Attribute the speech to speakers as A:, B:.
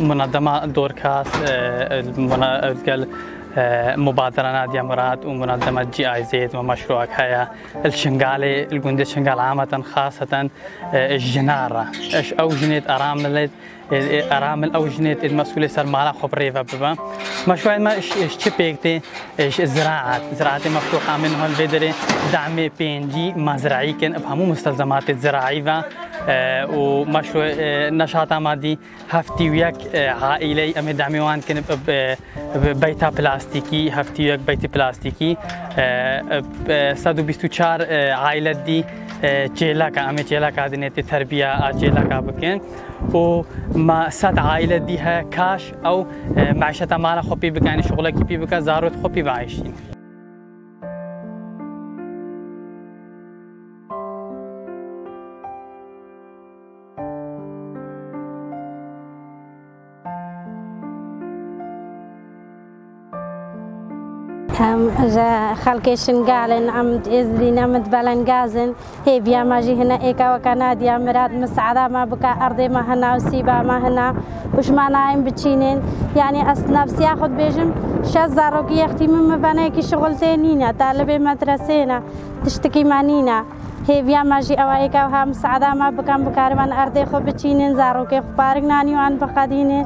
A: منظمة دوركاس أه، مبادرة نادية مراد ومنظمة جي اي زيد ومشروعك هيا الشنغالي الجندي الشنغال عامة خاصة الجنارة إيش أو جنيت ارامل ارامل أو جنيت المسؤولية سر مالا خبريفا ببا مشروع ما إيش إيش تبيكتي إيش الزراعة زراعة مفتوحة منها البدري دعم بي ان جي مزرعي كان بهمو مستلزمات الزراعية ومشروع نشاط مادي هفتي وياك عائلي ام دعمي وان كان بيتا بلاستيكي هفتي وياك بيت بلاستيكي 124 عائلة دي چێلاکە ئەمە چێلاکە دنێتی تربیە ئاچێلاکە بکەن و ما سەد عائلە دی هەیە کاش ئەو معشەتە ماڵە خۆپی بکانی شغڵێکی پی بکە زارۆت خۆپی باشین.
B: خەڵکی شنگالن ئەم ئێزلی نەمت بەلەنگازن هێ بیاماژی هەنە ئێکاوەکە نادیا مراد مسعداما بکە ئەردێمە هەنا و سیباما هەنا وشمانایم بچینێن یعنی ئەس نفسیا خود بێژم شە زارۆکی یەختی من مەبانەیەکی شغڵتێ نینە تا لەبێ مەدرسێنە تشتکی مانینە. هێویا ماژی ئەوەیەکە و هەم سعداما بکەم بکارمان ئەردێ خۆ بچینێن زارۆکێ خوپارک نانیوان بخەدینێن